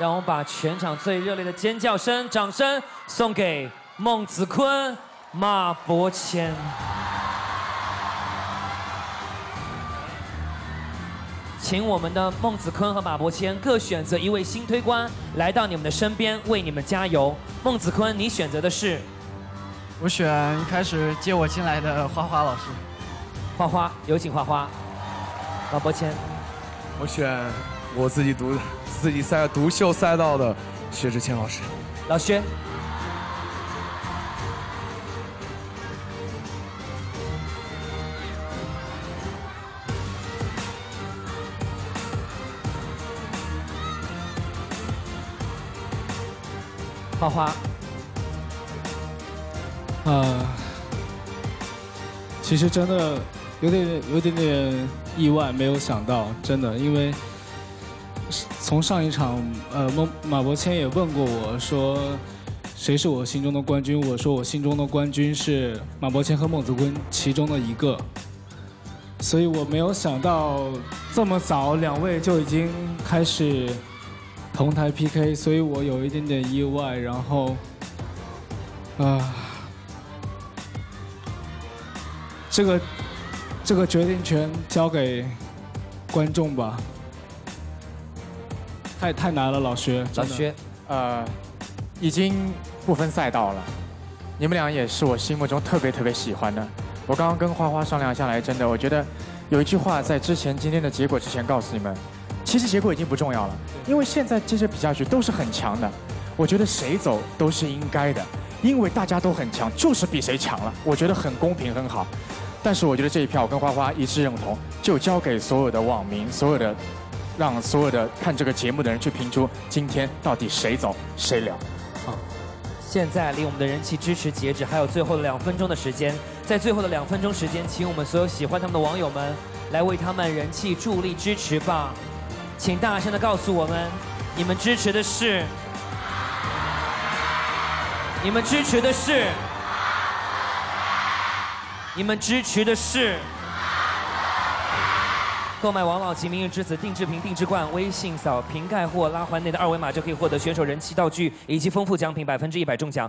让我们把全场最热烈的尖叫声、掌声送给孟子坤、马伯骞。请我们的孟子坤和马伯骞各选择一位新推官来到你们的身边，为你们加油。孟子坤，你选择的是我选一开始接我进来的花花老师。花花，有请花花。马伯骞，我选我自己独自己赛独秀赛道的薛之谦老师。老薛，花花，啊，其实真的有点有点点意外，没有想到，真的，因为从上一场，呃，孟马伯骞也问过我说，谁是我心中的冠军？我说我心中的冠军是马伯骞和孟子坤其中的一个，所以我没有想到这么早两位就已经开始同台 PK，所以我有一点点意外，然后，啊。这个这个决定权交给观众吧，太太难了，老薛。老薛，呃，已经不分赛道了，你们俩也是我心目中特别特别喜欢的。我刚刚跟花花商量下来，真的，我觉得有一句话在之前今天的结果之前告诉你们，其实结果已经不重要了，因为现在这些比下去都是很强的，我觉得谁走都是应该的，因为大家都很强，就是比谁强了，我觉得很公平很好。但是我觉得这一票我跟花花一致认同，就交给所有的网民，所有的让所有的看这个节目的人去评出今天到底谁走谁了。好，现在离我们的人气支持截止还有最后的两分钟的时间，在最后的两分钟时间，请我们所有喜欢他们的网友们来为他们人气助力支持吧，请大声的告诉我们，你们支持的是，你们支持的是。你们支持的是购买王老吉明日之子定制瓶定制罐，微信扫瓶盖或拉环内的二维码就可以获得选手人气道具以及丰富奖品，百分之一百中奖。